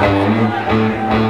Música